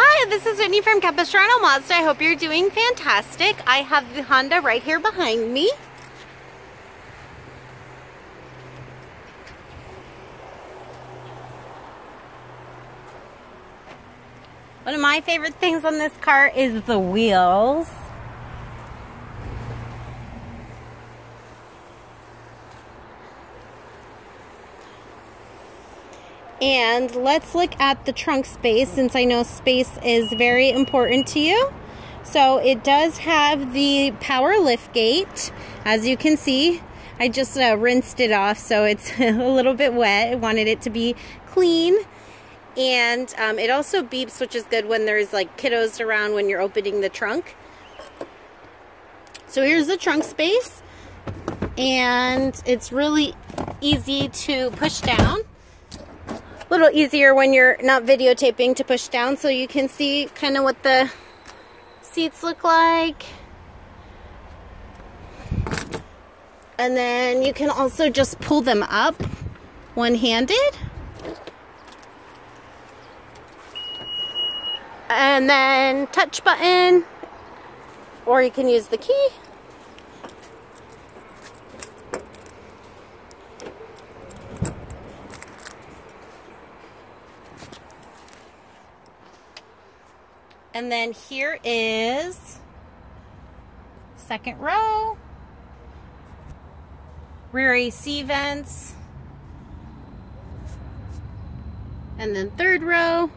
Hi, this is Whitney from Capistrano Mazda. I hope you're doing fantastic. I have the Honda right here behind me. One of my favorite things on this car is the wheels. And let's look at the trunk space since I know space is very important to you. So it does have the power lift gate. As you can see, I just uh, rinsed it off so it's a little bit wet. I wanted it to be clean. And um, it also beeps, which is good when there's like kiddos around when you're opening the trunk. So here's the trunk space. And it's really easy to push down little easier when you're not videotaping to push down so you can see kind of what the seats look like. And then you can also just pull them up one-handed. And then touch button, or you can use the key. And then here is second row, rear AC vents, and then third row.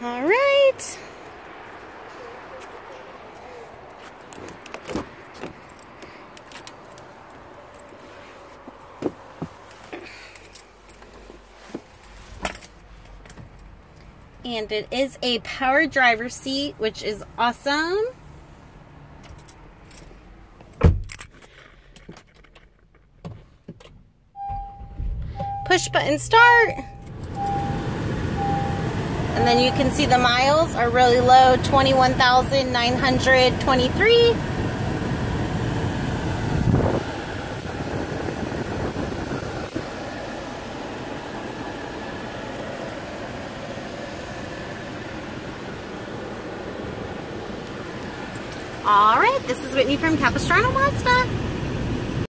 All right. And it is a power driver seat which is awesome. Push button start. And then you can see the miles are really low 21,923 All right, this is Whitney from Capistrano Mazda.